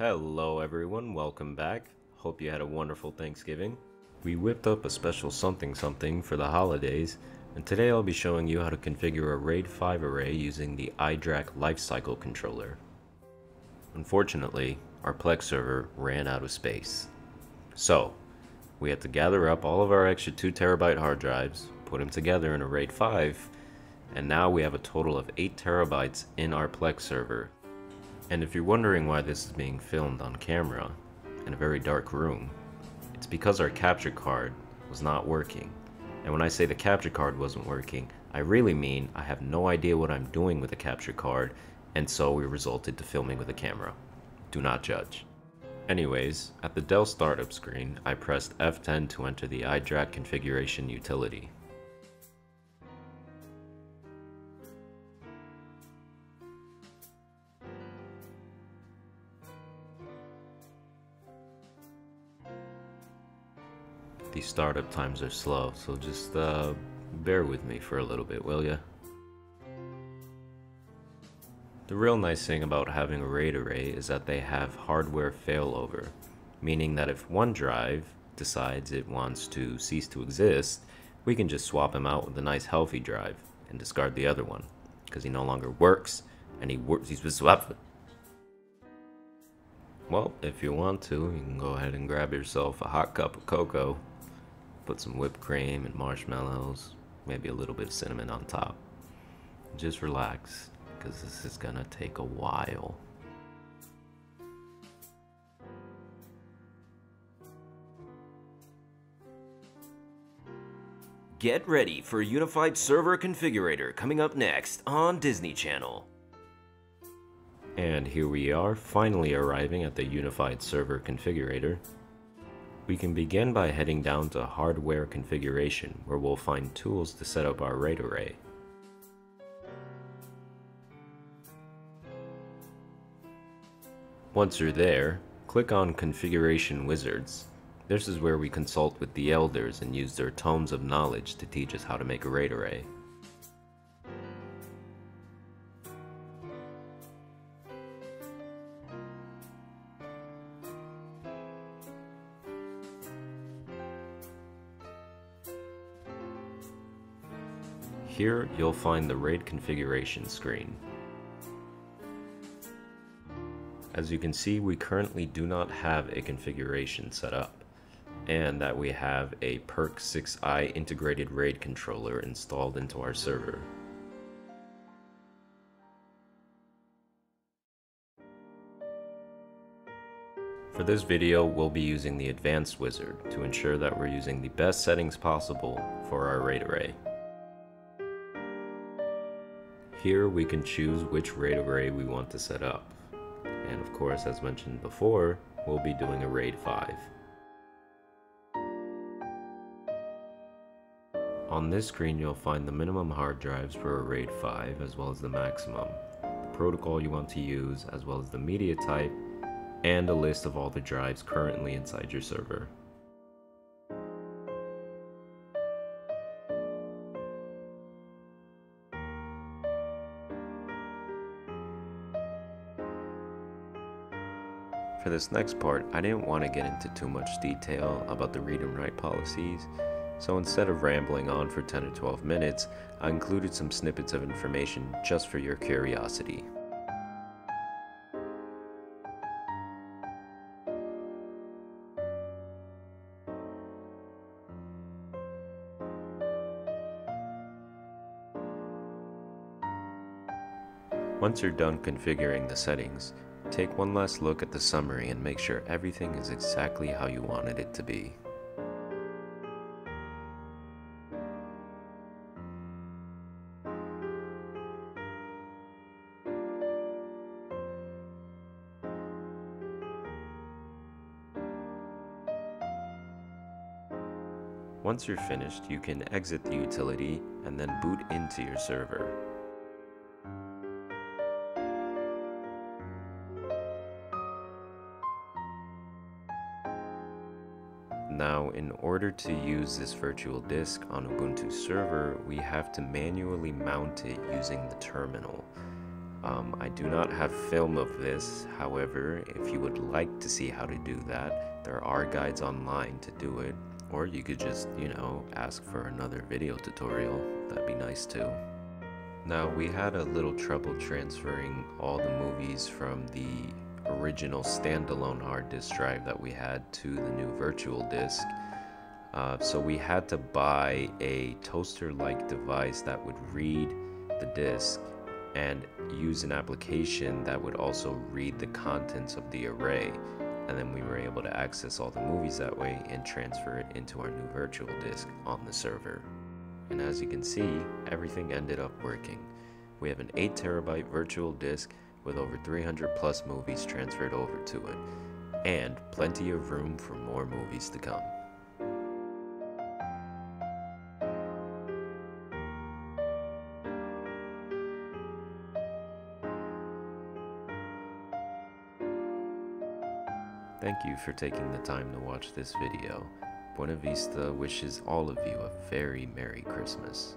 Hello everyone, welcome back. Hope you had a wonderful Thanksgiving. We whipped up a special something something for the holidays, and today I'll be showing you how to configure a RAID 5 array using the iDRAC Lifecycle controller. Unfortunately, our Plex server ran out of space. So, we had to gather up all of our extra 2TB hard drives, put them together in a RAID 5, and now we have a total of 8 terabytes in our Plex server and if you're wondering why this is being filmed on camera in a very dark room, it's because our capture card was not working. And when I say the capture card wasn't working, I really mean I have no idea what I'm doing with the capture card, and so we resulted to filming with a camera. Do not judge. Anyways, at the Dell startup screen, I pressed F10 to enter the iDRAC configuration utility. These startup times are slow, so just uh, bear with me for a little bit, will ya? The real nice thing about having a RAID array is that they have hardware failover, meaning that if one drive decides it wants to cease to exist, we can just swap him out with a nice healthy drive and discard the other one, because he no longer works, and he works, he's been swapped. Well, if you want to, you can go ahead and grab yourself a hot cup of cocoa Put some whipped cream and marshmallows, maybe a little bit of cinnamon on top. Just relax, because this is gonna take a while. Get ready for Unified Server Configurator coming up next on Disney Channel. And here we are, finally arriving at the Unified Server Configurator. We can begin by heading down to Hardware Configuration, where we'll find tools to set up our RAID array. Once you're there, click on Configuration Wizards. This is where we consult with the elders and use their tomes of knowledge to teach us how to make a RAID array. Here, you'll find the RAID configuration screen. As you can see, we currently do not have a configuration set up, and that we have a PERC 6/i integrated RAID controller installed into our server. For this video, we'll be using the Advanced Wizard to ensure that we're using the best settings possible for our RAID array. Here we can choose which RAID array we want to set up. And of course, as mentioned before, we'll be doing a RAID 5. On this screen, you'll find the minimum hard drives for a RAID 5 as well as the maximum, the protocol you want to use as well as the media type, and a list of all the drives currently inside your server. For this next part, I didn't want to get into too much detail about the read and write policies, so instead of rambling on for 10 or 12 minutes, I included some snippets of information just for your curiosity. Once you're done configuring the settings, Take one last look at the summary and make sure everything is exactly how you wanted it to be. Once you're finished, you can exit the utility and then boot into your server. Now, in order to use this virtual disk on Ubuntu server, we have to manually mount it using the terminal. Um, I do not have film of this, however, if you would like to see how to do that, there are guides online to do it, or you could just, you know, ask for another video tutorial, that'd be nice too. Now, we had a little trouble transferring all the movies from the original standalone hard disk drive that we had to the new virtual disk. Uh, so we had to buy a toaster-like device that would read the disk and use an application that would also read the contents of the array and then we were able to access all the movies that way and transfer it into our new virtual disk on the server. And as you can see, everything ended up working. We have an 8 terabyte virtual disk with over 300 plus movies transferred over to it, and plenty of room for more movies to come. Thank you for taking the time to watch this video. Buena Vista wishes all of you a very Merry Christmas.